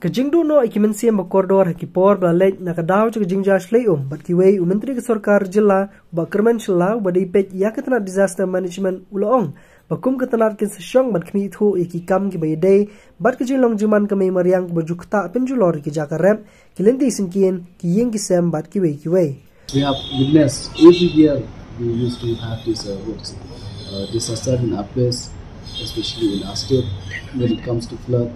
Kajing do no ikimen siam bakordor haki por bla lej na kadaw cha kajing jash lay um. Bat kiwei u menteri ke sarkar jilla ba kerman shilla ba dei pej ya ketana disaster management ulong bakum ketana kin sesyong bat kmi thu iki kam ki bai dei. Bat kajing long juman kami mariang ba jukta penjulor ki jakarep kilendi sinkien ki yeng ki sem bat kiwei kiwei we have witnessed every year we used to have this uh, what, uh, disaster in our place especially in state when it comes to flood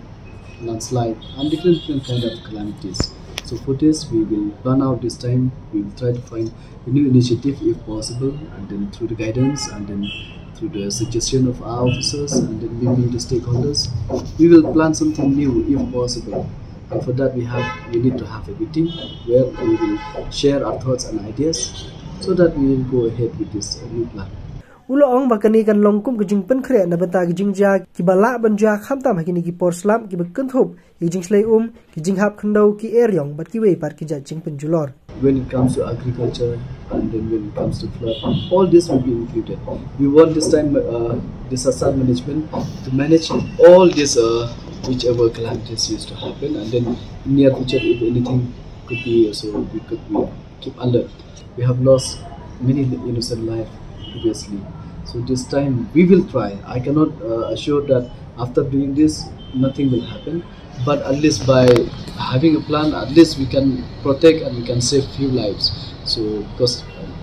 landslide, and different, different kind of calamities. So for this, we will plan out this time. We will try to find a new initiative if possible, and then through the guidance, and then through the suggestion of our officers, and then maybe the stakeholders, we will plan something new if possible. And for that, we have we need to have a meeting where we will share our thoughts and ideas, so that we will go ahead with this new plan. Ulo ong bakani kan longkum na ja ki bala ki por slam ki thup. Ki um ki ki er yong bat ki par ki ja julor when it comes to agriculture and then when it comes to flood all this will be included. We want this time uh, disaster management to manage all this uh, whichever calamities used to happen and then in near future if anything could be so we could be keep alert. We have lost many innocent life previously so this time we will try. I cannot uh, assure that after doing this nothing will happen, but at least by having a plan, at least we can protect and we can save few lives. So because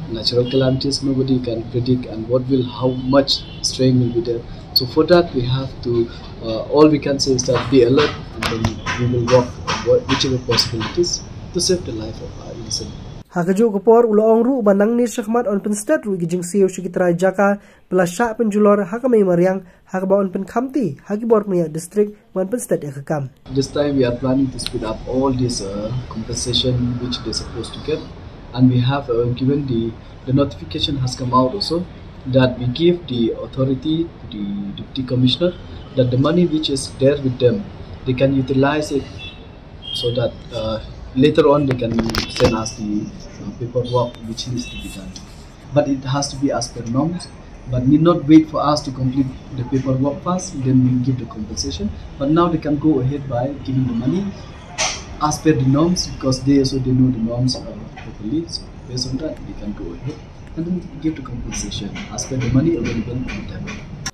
natural calamities nobody can predict and what will how much strain will be there. So for that we have to uh, all we can say is that be alert and then we will work whichever possibilities to save the life of our innocent Hakajo kapor ulo ong ru banang ni shakmat on pen stat ru gijing siyo shikitra jaka pelasha pen julor hakamai mariang hakaba on pen khamti hakibor punya district wan pen stat ekakam. This time we are planning to speed up all this uh, compensation which they supposed to get and we have uh, given the the notification has come out also that we give the authority the deputy commissioner that the money which is there with them they can utilize it so that uh, later on they can send us the uh, paperwork which needs to be done. But it has to be as per norms. But need not wait for us to complete the paperwork first, then we give the compensation. But now they can go ahead by giving the money as per the norms because they also they know the norms uh, properly. So based on that, they can go ahead and then give the compensation as per the money available to them.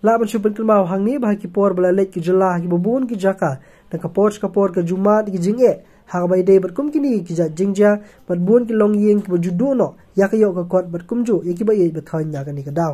Laban chupan kelmau hang ni bahaki por bela lek ki jela ki bubun ki jaka dan kapor kapor ke jumat ki jingge hak bai dei kum kini ki ja jingja bat bun ki long yeng ki judu no ya ka yo ka kot bat kum ju ya ki bai ba thon ya ka ni ka daw